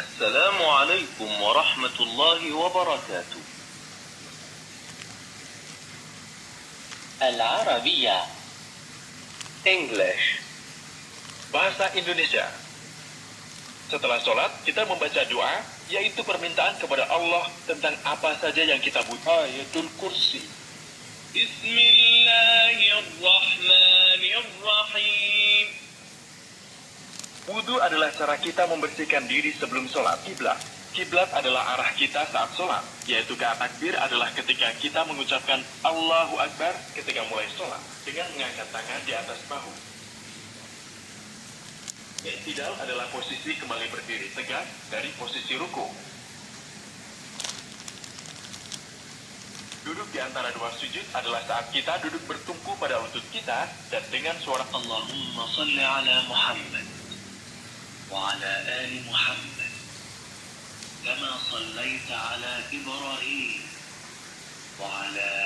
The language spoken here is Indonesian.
السلام عليكم ورحمة الله وبركاته العربية English Bahasa Indonesia. Setelah sholat, kita membaca doa, yaitu permintaan kepada Allah tentang apa saja yang kita butuh. Ayatul Kursi. بسم Wudhu adalah cara kita membersihkan diri sebelum sholat kiblat. Kiblat adalah arah kita saat sholat, yaitu ke takbir adalah ketika kita mengucapkan Allahu Akbar ketika mulai sholat dengan mengangkat tangan di atas bahu. Iktidal adalah posisi kembali berdiri tegak dari posisi ruku. Duduk di antara dua sujud adalah saat kita duduk bertumpu pada lutut kita dan dengan suara Allahumma salli ala Muhammad وعلى آل محمد كما صليت على إبراهيم وعلى